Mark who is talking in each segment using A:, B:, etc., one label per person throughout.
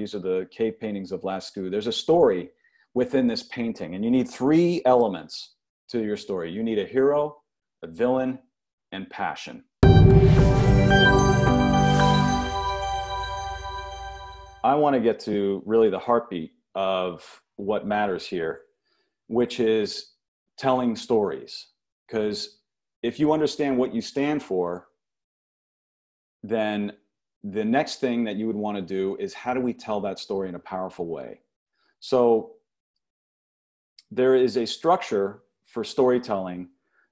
A: These are the cave paintings of Lascaux. There's a story within this painting, and you need three elements to your story. You need a hero, a villain, and passion. I want to get to really the heartbeat of what matters here, which is telling stories. Because if you understand what you stand for, then the next thing that you would want to do is how do we tell that story in a powerful way? So there is a structure for storytelling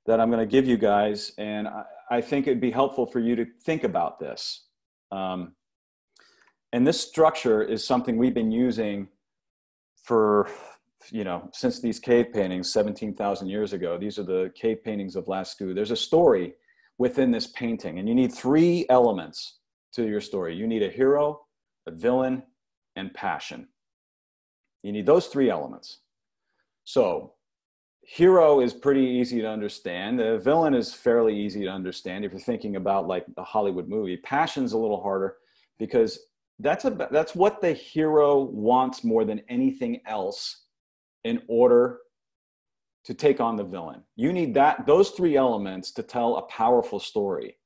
A: that I'm going to give you guys, and I, I think it'd be helpful for you to think about this. Um, and this structure is something we've been using for you know since these cave paintings 17,000 years ago. These are the cave paintings of Lascaux. There's a story within this painting, and you need three elements to your story. You need a hero, a villain, and passion. You need those three elements. So, hero is pretty easy to understand. The villain is fairly easy to understand if you're thinking about like a Hollywood movie. Passion's a little harder because that's a that's what the hero wants more than anything else in order to take on the villain. You need that those three elements to tell a powerful story.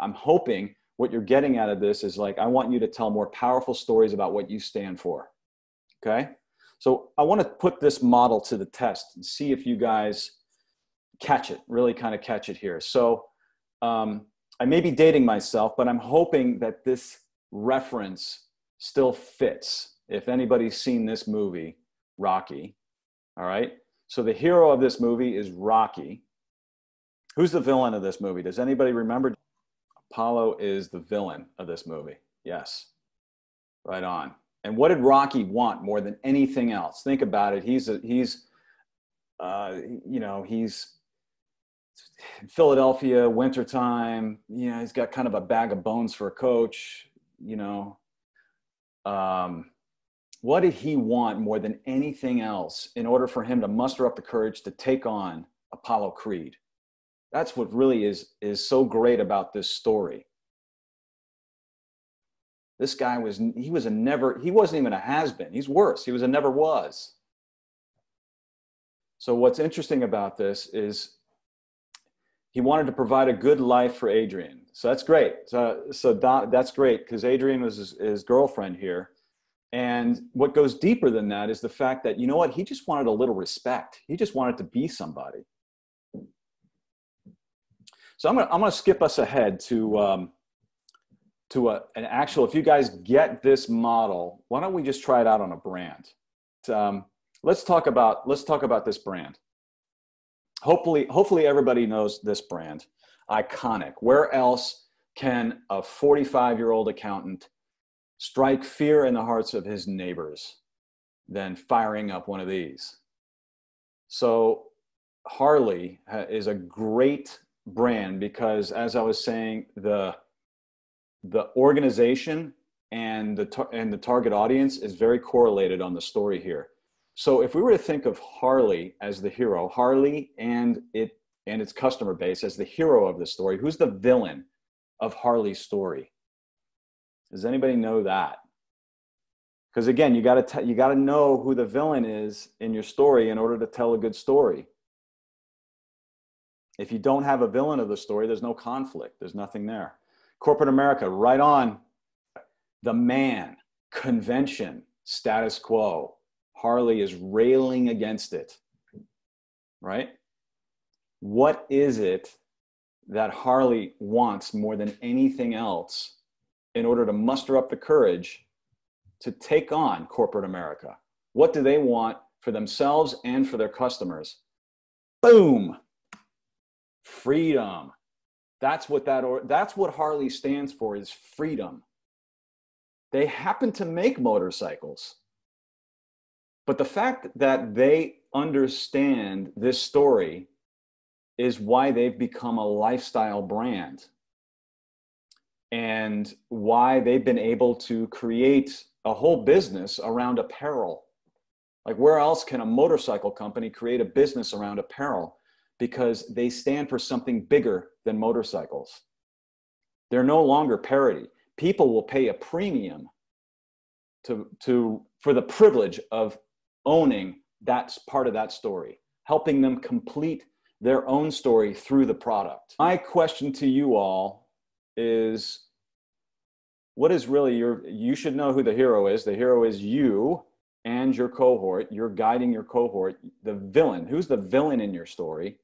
A: I'm hoping what you're getting out of this is like I want you to tell more powerful stories about what you stand for. Okay? So I want to put this model to the test and see if you guys catch it, really kind of catch it here. So um, I may be dating myself, but I'm hoping that this reference still fits. If anybody's seen this movie, Rocky, all right? So the hero of this movie is Rocky. Who's the villain of this movie? Does anybody remember? Apollo is the villain of this movie. Yes. Right on. And what did Rocky want more than anything else? Think about it. He's a, he's uh, you know, he's Philadelphia, wintertime. You know, he's got kind of a bag of bones for a coach. You know, um, what did he want more than anything else in order for him to muster up the courage to take on Apollo Creed? That's what really is is so great about this story. This guy was he was a never he wasn't even a has been. He's worse. He was a never was. So what's interesting about this is he wanted to provide a good life for Adrian. So that's great. So, so Don, that's great because Adrian was his, his, girlfriend here. And what goes deeper than that is the fact that, you know what, he just wanted a little respect. He just wanted to be somebody. So I'm gonna, I'm gonna skip us ahead to, um, to a, an actual, if you guys get this model, why don't we just try it out on a brand? Um, let's talk about, let's talk about this brand. Hopefully hopefully everybody knows this brand iconic. Where else can a 45 year old accountant strike fear in the hearts of his neighbors than firing up one of these? So harley is a great brand because as i was saying the the organization and the tar- and the target audience is very correlated on the story here so if we were to think of Harley as the hero, Harley and it and its customer base as the hero of the story, who's the villain of Harley's story? Does anybody know that? Because again, you got to you got to know who the villain is in your story in order to tell a good story. If you don't have a villain of the story, there's no conflict. There's nothing there. Corporate America, right on. The man, convention, status quo Harley is railing against it, right? What is it that Harley wants more than anything else in order to muster up the courage to take on corporate America? What do they want for themselves and for their customers? Boom! Freedom. That's what that or that's what Harley stands for is freedom. They happen to make motorcycles. But the fact that they understand this story is why they've become a lifestyle brand and why they've been able to create a whole business around apparel. Like, where else can a motorcycle company create a business around apparel? Because they stand for something bigger than motorcycles. They're no longer parody. People will pay a premium to to for the privilege of owning that's part of that story helping them complete their own story through the product. My question to you all is what is really your you should know who the hero is. The hero is you and your cohort. You're guiding your cohort. The villain who's the villain in your story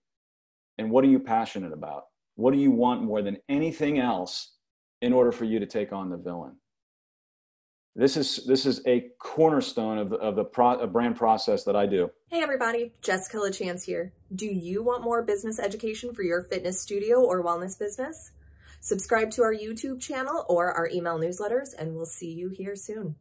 A: and what are you passionate about what do you want more than anything else in order for you to take on the villain this is this is a cornerstone of the, of the pro, brand process that I do.
B: Hey everybody, Jessica LaChance here. Do you want more business education for your fitness studio or wellness business? Subscribe to our YouTube channel or our email newsletters and we'll see you here soon.